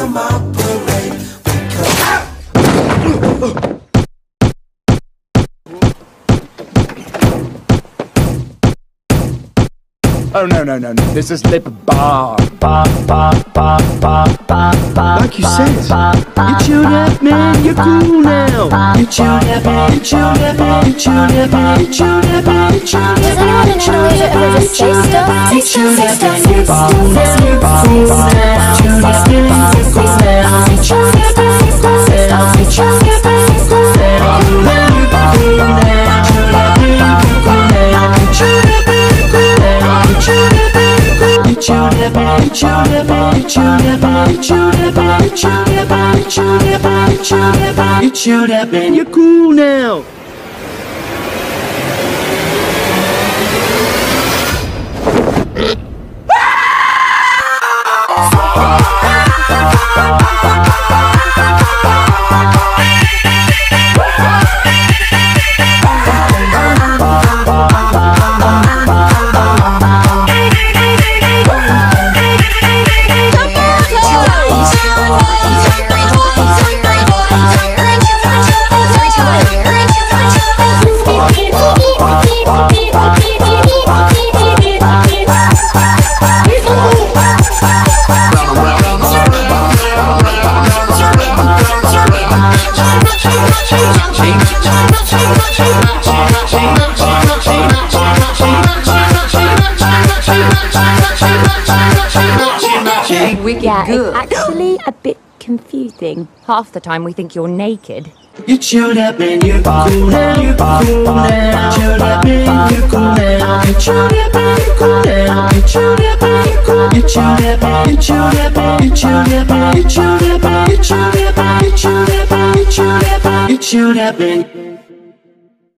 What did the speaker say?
on my parade. Oh no no no no! This is lip bar. Like you said, you chewed up, man, you're cool now. You chewed up, man, you chewed up, man, you chewed up, man, you chewed up, man, you chewed up, Does anyone in Indonesia ever just say stuff? you chewed up, man, you're cool now. It's Shoot up and you're cool now. Ah! Wicked Yeah, good. it's actually a bit confusing. Half the time we think you're naked. You chewed up and you're cool now, you're cool now. Chewed up and you're cool now. You chewed up and you're cool now. You chewed up and you're cool. You chewed up and you chewed up and you chewed up and you chewed up and you chewed up and you chewed should have been